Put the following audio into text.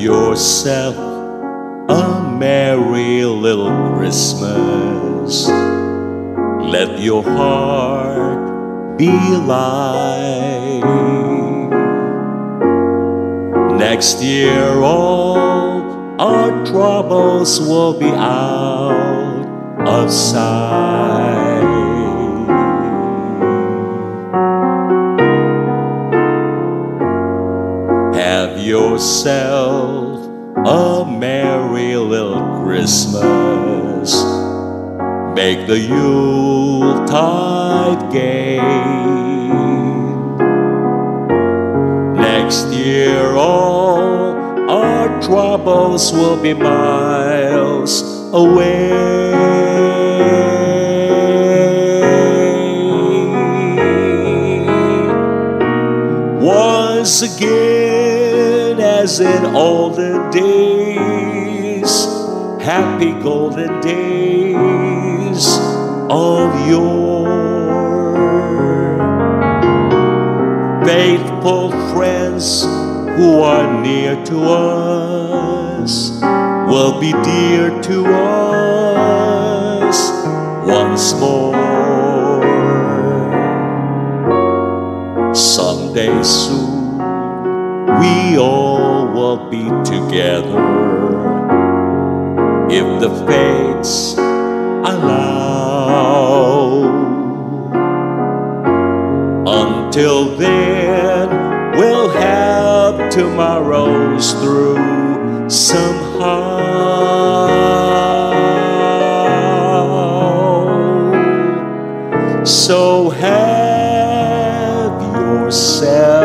yourself a merry little Christmas. Let your heart be light. Next year, all our troubles will be out of sight. Yourself a merry little Christmas. Make the Yuletide gay. Next year, all our troubles will be miles away. Once again, as in olden days, happy golden days of yore. Faithful friends who are near to us will be dear to us once more. Someday soon we all will be together if the fates allow. Until then, we'll have tomorrows through somehow. So have yourself